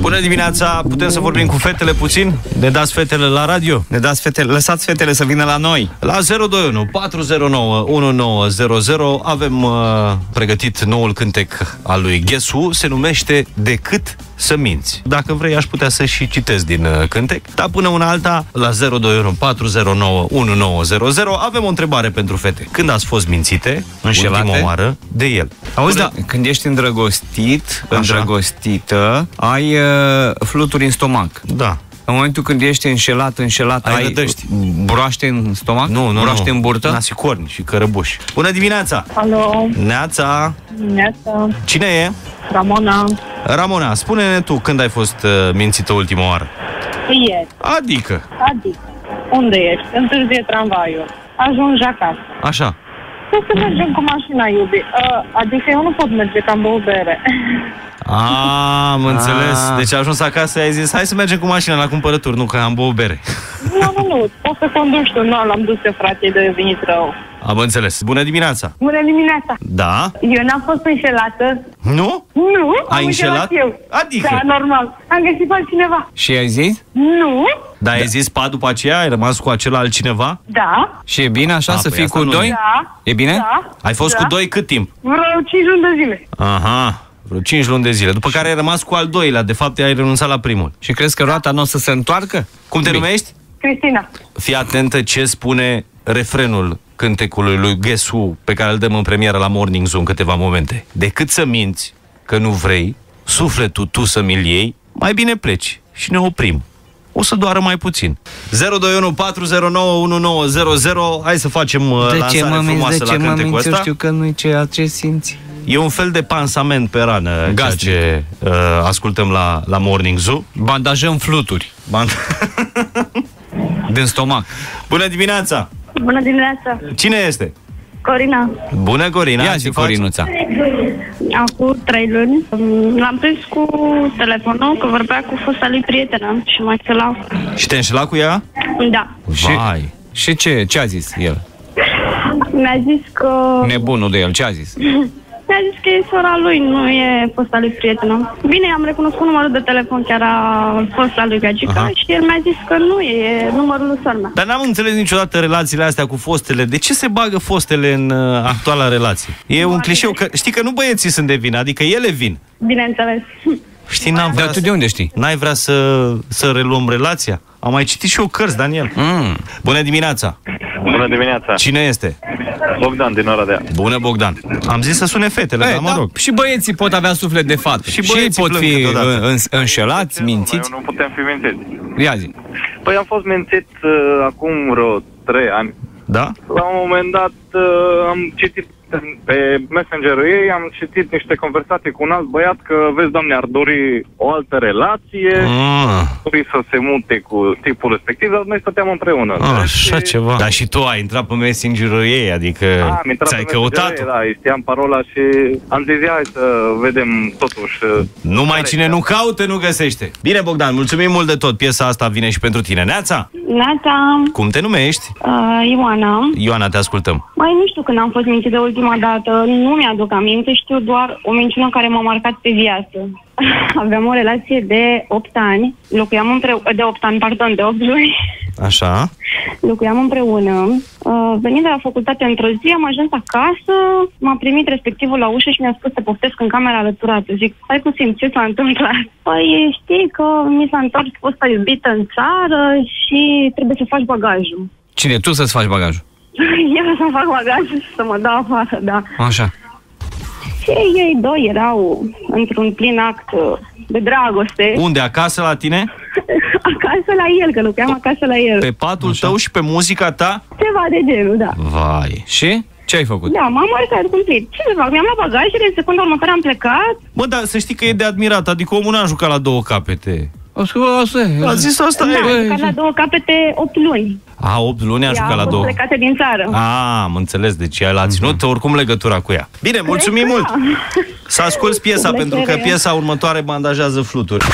Bună dimineața, putem să vorbim cu fetele puțin? Ne dați fetele la radio? Ne dați fetele, lăsați fetele să vină la noi. La 021 409 1900 avem uh, pregătit noul cântec al lui Ghesu, se numește Decât să minți. Dacă vrei, aș putea să și citesc din uh, cântec, dar până una alta, la 021 409 1900 avem o întrebare pentru fete. Când ați fost mințite, Înșelate? ultima oară, de el? Auzi, Până- da, când ești îndrăgostit, Așa. îndrăgostită, ai uh, fluturi în stomac. Da. În momentul când ești înșelat, înșelat, Ai ai, rădăști. broaște în stomac? Nu, nu, broaște nu. în burtă? Nasicorni și cărăbuși. Bună dimineața! Alo, Neața! Neața, Cine e? Ramona, Ramona, spune-ne tu când ai fost uh, mințită ultima oară. ieri, Adică, adică, unde ești? Întârzie tramvaiul. Ajungi acasă. așa. Trebuie să mergem cu mașina, iubi. Uh, adică eu nu pot merge ca în băut bere. A, am înțeles. Ah. Deci ai ajuns acasă, ai zis, hai să mergem cu mașina la cumpărături, nu că am băut bere. nu, nu, nu, poți să conduci tu. Nu, l-am dus eu, frate, de venit rău. Am înțeles. Bună dimineața! Bună dimineața! Da? Eu n-am fost înșelată. Nu? Nu, Ai am înșelat? eu. Adică? Da, normal. Am găsit pe altcineva. Și ai zis? Nu? Dar ai zis pa după aceea? Ai rămas cu acela altcineva? Da. Și e bine așa A, să păi fii asta cu nu- doi? Da. E bine? Da. Ai fost da. cu doi cât timp? Vreo 5 luni de zile. Aha, vreo 5 luni de zile. După care ai rămas cu al doilea. De fapt, ai renunțat la primul. Și crezi că roata nu o să se întoarcă? Cum te Bine. numești? Cristina. Fii atentă ce spune refrenul cântecului lui Guess Who, pe care îl dăm în premieră la Morning Zoo în câteva momente. Decât să minți că nu vrei, sufletul tu să mi iei, mai bine pleci și ne oprim. O să doară mai puțin. 021 409 1900 Hai să facem uh, De ce lansare mă minți, frumoasă de la ce mă cântecul minți? Eu ăsta. știu că nu-i ceea ce simți. E un fel de pansament pe rană, ceea Gastric. ce uh, ascultăm la, la Morning Zoo. Bandajăm fluturi Ban- din stomac. Bună dimineața! Bună dimineața. Cine este? Corina. Bună, Corina! Ia ce zi, faci? Corinuța. Acum trei luni mm, l-am prins cu telefonul că vorbea cu fosta lui prietenă și mă înșela. Și te înșela cu ea? Da. Vai! Și ce, ce a zis el? Mi-a zis că Nebunul de el, ce a zis? mi-a zis că e sora lui, nu e fosta lui prietenă. Bine, am recunoscut numărul de telefon chiar a fosta lui Gagica Aha. și el mi-a zis că nu e, e numărul lui sora mea. Dar n-am înțeles niciodată relațiile astea cu fostele. De ce se bagă fostele în uh, actuala relație? E un clișeu că știi că nu băieții sunt de vină, adică ele vin. Bineînțeles. Știi, n-am Dar vrea tu să, de unde știi? n-ai vrea să, să reluăm relația? Am mai citit și eu cărți, Daniel. Mm. Bună dimineața! Bună dimineața! Cine este? Bogdan din Oradea. Bună, Bogdan. Am zis să sune fetele, Ei, dar mă da, rog. Și băieții pot avea suflet de fată. Și Și, și băieții pot plâng fi câteodată. în, în, înșelați, mințiți. Eu nu putem fi mințiți. Ia zi. Păi am fost mințit uh, acum vreo trei ani. Da? La un moment dat uh, am citit pe Messenger-ul ei, am citit niște conversații cu un alt băiat că, vezi, doamne, ar dori o altă relație, Ah, dori să se mute cu tipul respectiv, dar noi stăteam împreună. ah, Deci, așa ceva. Dar și tu ai intrat pe Messenger-ul ei, adică am intrat ți-ai pe căutat Messenger, Da, îi știam parola și am zis, hai să vedem totuși. uh, Numai care cine e nu caută, nu găsește. Bine, Bogdan, mulțumim mult de tot. Piesa asta vine și pentru tine. Neața, Nata, cum te numești? uh, Ioana. Ioana, te ascultăm. Mai nu știu când am fost mințit de ultima dată, nu mi-aduc aminte, știu doar o minciună care m-a marcat pe viață. Aveam o relație de 8 ani, locuiam împreună, de 8 ani, pardon, de 8 luni, Așa. locuiam împreună. Uh, venind de la facultate într-o zi, am ajuns acasă, m-a primit respectivul la ușă și mi-a spus să poftesc în camera alăturată. Zic, stai puțin, ce s-a întâmplat? Păi știi că mi s-a întors fosta iubită în țară și trebuie să faci bagajul. Cine? Tu să-ți faci bagajul. Eu să fac bagajul și să mă dau afară, da. Așa. Și ei doi erau într-un plin act uh, de dragoste Unde? Acasă la tine? acasă la el, că lucram acasă la el. Pe patul tău și pe muzica ta? Ceva de genul, da. Vai. Și? Ce ai făcut? Da, m-am arătat cumplit. Ce să fac? Mi-am luat bagajele, în secunda următoare am plecat. Mă, dar să știi că e de admirat. Adică omul n-a jucat la două capete. Asta e. A zis asta Da, e. am jucat la două capete 8 luni. A, 8 luni a Ea jucat a la fost două. plecată din țară. A, am înțeles, deci el a ținut oricum legătura cu ea. Bine, mulțumim Cred că mult! da. Să asculți piesa, Cu pentru că plăcere. piesa următoare bandajează fluturi.